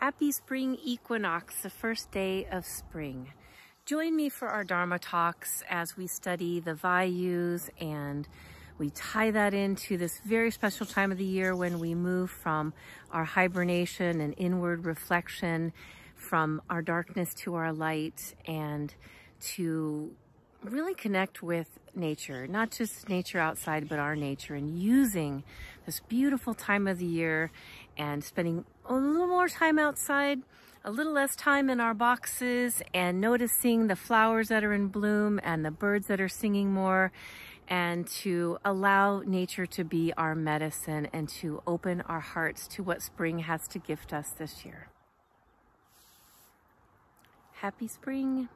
Happy spring equinox, the first day of spring. Join me for our Dharma talks as we study the Vayus and we tie that into this very special time of the year when we move from our hibernation and inward reflection, from our darkness to our light, and to really connect with nature, not just nature outside, but our nature, and using this beautiful time of the year and spending a little more time outside, a little less time in our boxes, and noticing the flowers that are in bloom and the birds that are singing more, and to allow nature to be our medicine and to open our hearts to what spring has to gift us this year. Happy spring.